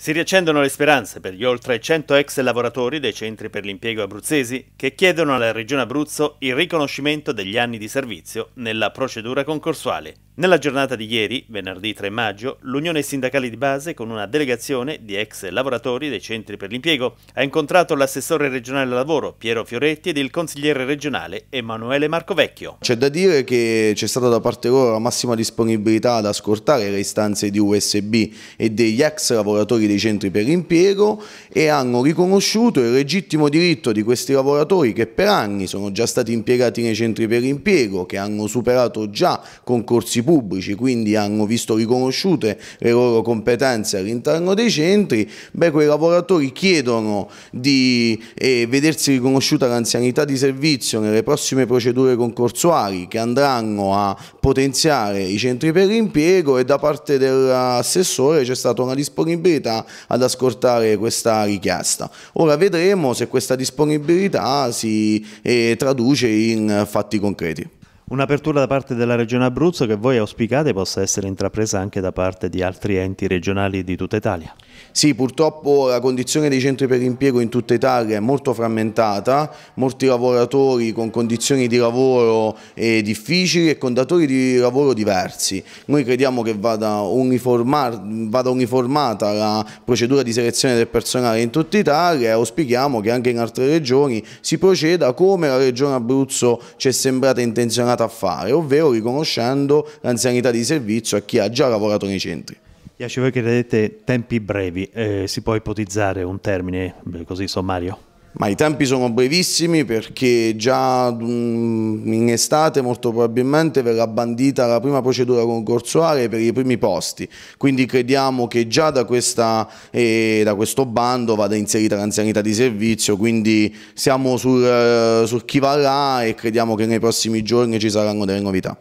Si riaccendono le speranze per gli oltre 100 ex lavoratori dei centri per l'impiego abruzzesi che chiedono alla Regione Abruzzo il riconoscimento degli anni di servizio nella procedura concorsuale. Nella giornata di ieri, venerdì 3 maggio, l'Unione Sindacale di Base, con una delegazione di ex lavoratori dei centri per l'impiego, ha incontrato l'assessore regionale al lavoro Piero Fioretti ed il consigliere regionale Emanuele Marcovecchio. C'è da dire che c'è stata da parte loro la massima disponibilità ad ascoltare le istanze di USB e degli ex lavoratori dei centri per l'impiego e hanno riconosciuto il legittimo diritto di questi lavoratori che per anni sono già stati impiegati nei centri per l'impiego, che hanno superato già concorsi pubblici, quindi hanno visto riconosciute le loro competenze all'interno dei centri, beh, quei lavoratori chiedono di eh, vedersi riconosciuta l'anzianità di servizio nelle prossime procedure concorsuali che andranno a potenziare i centri per l'impiego e da parte dell'assessore c'è stata una disponibilità ad ascoltare questa richiesta. Ora vedremo se questa disponibilità si eh, traduce in fatti concreti. Un'apertura da parte della Regione Abruzzo che voi auspicate possa essere intrapresa anche da parte di altri enti regionali di tutta Italia? Sì, purtroppo la condizione dei centri per l'impiego in tutta Italia è molto frammentata, molti lavoratori con condizioni di lavoro eh, difficili e con datori di lavoro diversi. Noi crediamo che vada, vada uniformata la procedura di selezione del personale in tutta Italia e auspichiamo che anche in altre regioni si proceda come la Regione Abruzzo ci è sembrata intenzionata a fare, ovvero riconoscendo l'anzianità di servizio a chi ha già lavorato nei centri. Piace voi che vedete tempi brevi, eh, si può ipotizzare un termine così sommario? Ma i tempi sono brevissimi perché già mm, in estate molto probabilmente verrà bandita la prima procedura concorsuale per i primi posti, quindi crediamo che già da, questa, eh, da questo bando vada inserita l'anzianità di servizio, quindi siamo sul, eh, sul chi va là e crediamo che nei prossimi giorni ci saranno delle novità.